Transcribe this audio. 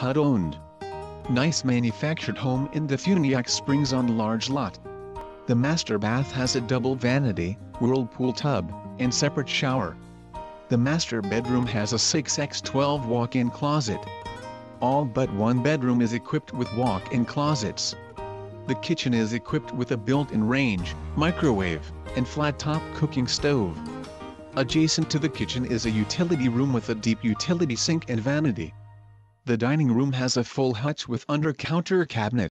HUD owned. Nice manufactured home in DeFuniak Springs on large lot. The master bath has a double vanity, whirlpool tub, and separate shower. The master bedroom has a 6x12 walk-in closet. All but one bedroom is equipped with walk-in closets. The kitchen is equipped with a built-in range, microwave, and flat-top cooking stove. Adjacent to the kitchen is a utility room with a deep utility sink and vanity. The dining room has a full hutch with under-counter cabinet.